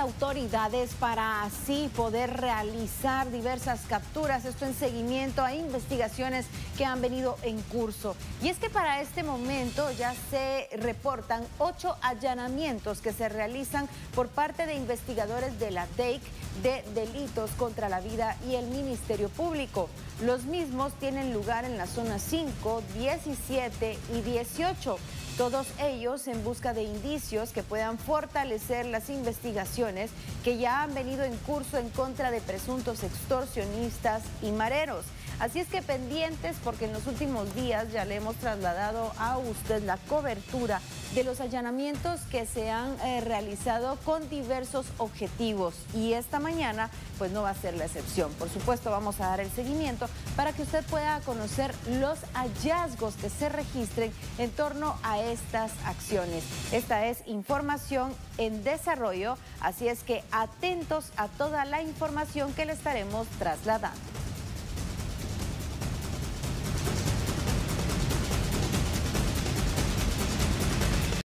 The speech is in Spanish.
autoridades para así poder realizar diversas capturas, esto en seguimiento a investigaciones que han venido en curso. Y es que para este momento ya se reportan ocho allanamientos que se realizan por parte de investigadores de la DEIC de delitos contra la vida y el Ministerio Público. Los mismos tienen lugar en la zona 5, 17 y 18 todos ellos en busca de indicios que puedan fortalecer las investigaciones que ya han venido en curso en contra de presuntos extorsionistas y mareros. Así es que pendientes porque en los últimos días ya le hemos trasladado a usted la cobertura de los allanamientos que se han eh, realizado con diversos objetivos y esta mañana pues no va a ser la excepción. Por supuesto vamos a dar el seguimiento para que usted pueda conocer los hallazgos que se registren en torno a estas acciones. Esta es información en desarrollo, así es que atentos a toda la información que le estaremos trasladando.